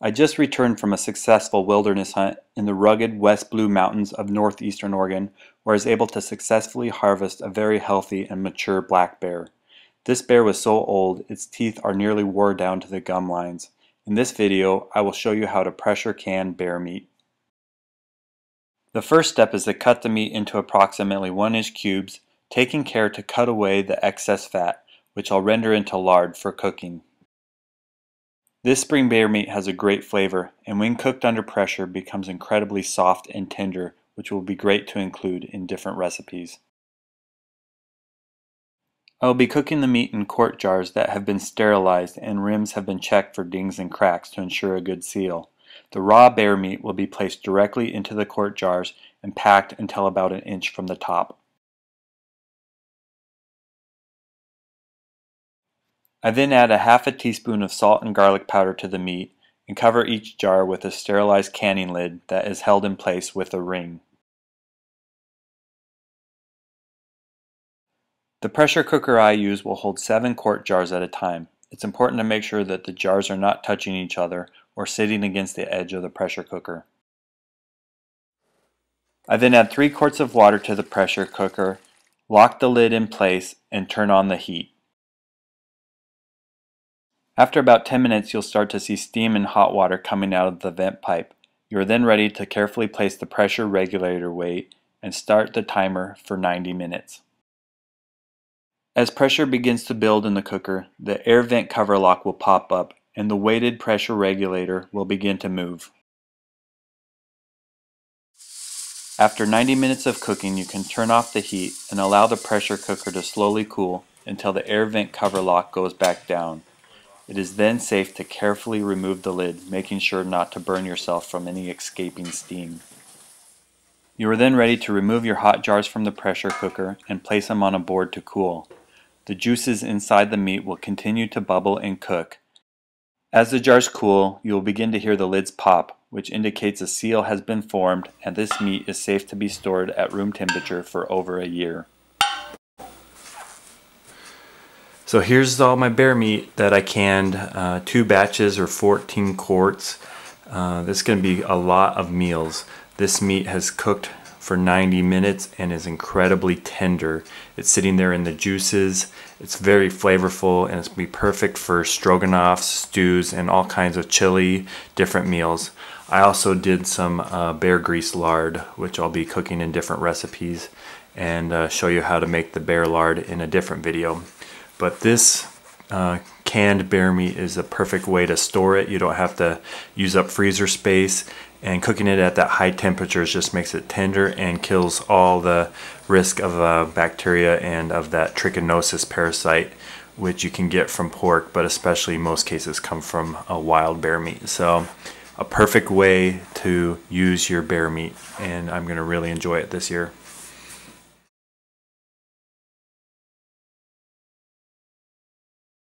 I just returned from a successful wilderness hunt in the rugged West Blue Mountains of northeastern Oregon, where I was able to successfully harvest a very healthy and mature black bear. This bear was so old, its teeth are nearly wore down to the gum lines. In this video, I will show you how to pressure can bear meat. The first step is to cut the meat into approximately 1 inch cubes, taking care to cut away the excess fat, which I'll render into lard for cooking. This spring bear meat has a great flavor and when cooked under pressure becomes incredibly soft and tender which will be great to include in different recipes. I will be cooking the meat in quart jars that have been sterilized and rims have been checked for dings and cracks to ensure a good seal. The raw bear meat will be placed directly into the quart jars and packed until about an inch from the top. I then add a half a teaspoon of salt and garlic powder to the meat and cover each jar with a sterilized canning lid that is held in place with a ring. The pressure cooker I use will hold 7 quart jars at a time. It's important to make sure that the jars are not touching each other or sitting against the edge of the pressure cooker. I then add 3 quarts of water to the pressure cooker, lock the lid in place, and turn on the heat. After about 10 minutes you'll start to see steam and hot water coming out of the vent pipe. You are then ready to carefully place the pressure regulator weight and start the timer for 90 minutes. As pressure begins to build in the cooker, the air vent cover lock will pop up and the weighted pressure regulator will begin to move. After 90 minutes of cooking, you can turn off the heat and allow the pressure cooker to slowly cool until the air vent cover lock goes back down. It is then safe to carefully remove the lid, making sure not to burn yourself from any escaping steam. You are then ready to remove your hot jars from the pressure cooker and place them on a board to cool. The juices inside the meat will continue to bubble and cook. As the jars cool, you will begin to hear the lids pop, which indicates a seal has been formed and this meat is safe to be stored at room temperature for over a year. So here's all my bear meat that I canned, uh, two batches or 14 quarts. Uh, this is going to be a lot of meals. This meat has cooked for 90 minutes and is incredibly tender. It's sitting there in the juices. It's very flavorful and it's going to be perfect for stroganoffs, stews, and all kinds of chili, different meals. I also did some uh, bear grease lard, which I'll be cooking in different recipes and uh, show you how to make the bear lard in a different video. But this uh, canned bear meat is a perfect way to store it. You don't have to use up freezer space and cooking it at that high temperatures just makes it tender and kills all the risk of uh, bacteria and of that trichinosis parasite which you can get from pork but especially most cases come from a wild bear meat so a perfect way to use your bear meat and I'm going to really enjoy it this year.